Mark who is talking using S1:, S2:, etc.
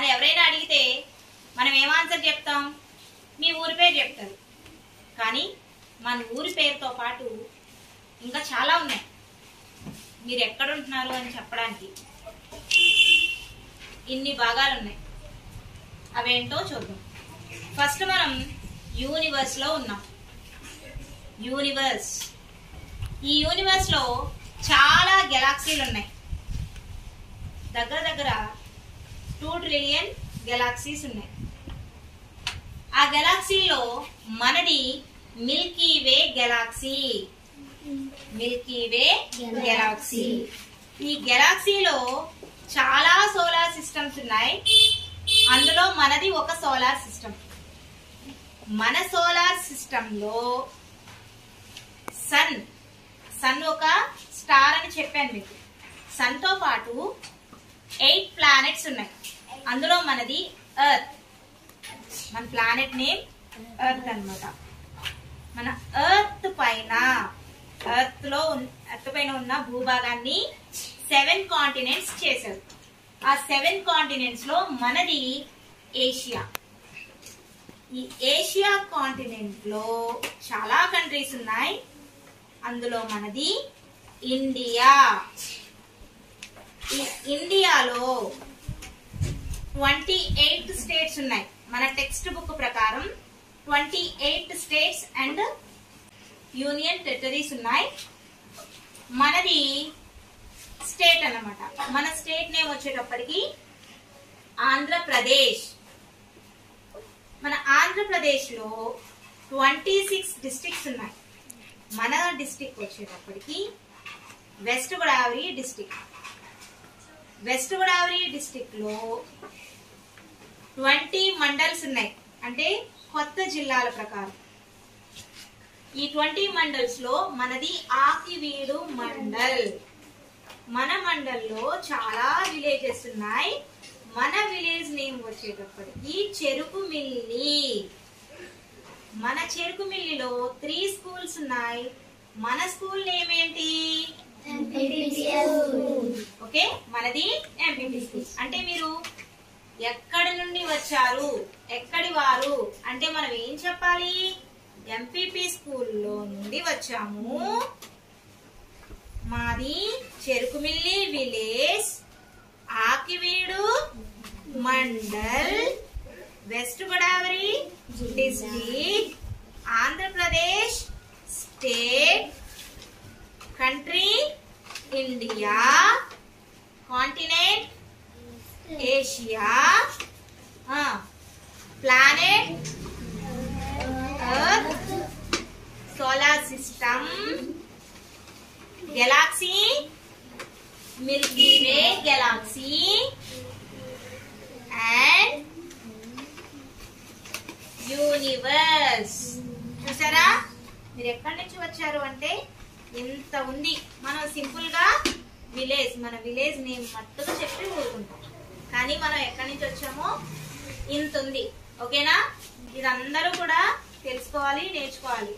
S1: అని ఎవరైనా అడిగితే మనం ఏం ఆన్సర్ చెప్తాం? మీ ఊరి పేరు చెప్తారు కానీ మన ఊరి పేరుతో పాటు ఇంకా చాలా ఉన్నాయి. మీరు ఎక్కడ ఉంటున్నారు అని చెప్పడానికి ఇన్ని భాగాలు ఉన్నాయి. అవేంటో చూద్దాం. ఫస్ట్ మనం యూనివర్స్లో ఉన్నాం. యూనివర్స్ ఈ యూనివర్స్లో చాలా గెలాక్సీలు ఉన్నాయి. దగ్గర దగ్గర టూ ట్రిలియన్ గెలాక్సీస్ ఉన్నాయి. ఆ గెలాక్సీలో మనది milky way galaxy milky way galaxy ఈ గెలాక్సీలో చాలా సోలార్ సిస్టమ్స్ ఉన్నాయి. అందులో మనది ఒక సోలార్ సిస్టమ్ మన సోలార్ సిస్టమ్లో సన్ సన్ ఒక స్టార్ అని చెప్పాను మీకు. సన్తో పాటు ఎయిట్ ప్లానెట్స్ ఉన్నాయి. అందులో మనది ఎర్త్ మన ప్లానెట్ నేమ్ ఎర్త్ అన్నమాట. మన ఎర్త్ పైన ఎర్త్లో ఎర్త్ పైన ఉన్న భూభాగాన్ని సెవెన్ కాంటినెంట్స్ చేశారు. ఆ సెవెన్ కాంటినెంట్స్లో మనది ఏషియా ఈ ఏషియా కాంటినెంట్లో చాలా కంట్రీస్ ఉన్నాయి. అందులో మనది ఇండియా ఈ ఇండియాలో ట్వంటీ ఎయిట్ స్టేట్స్ ఉన్నాయి. మన టెక్స్ట్ బుక్ ప్రకారం twenty eight states and union territories ఉన్నాయి. మనది స్టేట్ అన్నమాట. మన స్టేట్ నేమ్ వచ్చేటప్పటికి ఆంధ్రప్రదేశ్. మన ఆంధ్రప్రదేశ్లో ట్వంటీ సిక్స్ డిస్టిక్స్ ఉన్నాయి. మన డిస్టిక్ వచ్చేటప్పటికి west Godavari district west Godavari డిస్టిక్లో లో ట్వంటీ మండల్స్ ఉన్నాయి. అంటే కొత్త జిల్లాల ప్రకారం. ఈ ట్వంటీ మండల్స్లో మనది ఆకివీడు మండల్. మన మండల్లో చాలా విలేజెస్ ఉన్నాయి. మన విలేజ్ నేమ్ వచ్చేటప్పటికి చెరుకు మిల్లి. మన చెరుకు మిల్లిలో త్రీ స్కూల్స్ ఉన్నాయి. మన స్కూల్ నేమ్ ఏంటి? ఓకే మనది ఎంపీపీ స్కూల్ అంటే మీరు ఎక్కడి నుండి వచ్చారు? ఎక్కడి వారు? అంటే మనం ఏం చెప్పాలి? ఎంపీపీ స్కూల్లో నుండి వచ్చాము. మాది Cherukumilli village Akividu mandal west Godavari district Andhra Pradesh state country India continent Asia planet earth solar system galaxy milky way galaxy and universe చూసారా? మీరు ఎక్కడి నుంచి వచ్చారు అంటే ఇంత ఉంది మనం సింపుల్గా విలేజ్ మన విలేజ్ నేమ్ మట్టుగా చెప్పి ఊరుకుంటాం. కానీ మనం ఎక్కడి నుంచి వచ్చామో ఇంత ఉంది ఓకేనా? ఇదందరూ కూడా తెలుసుకోవాలి నేర్చుకోవాలి.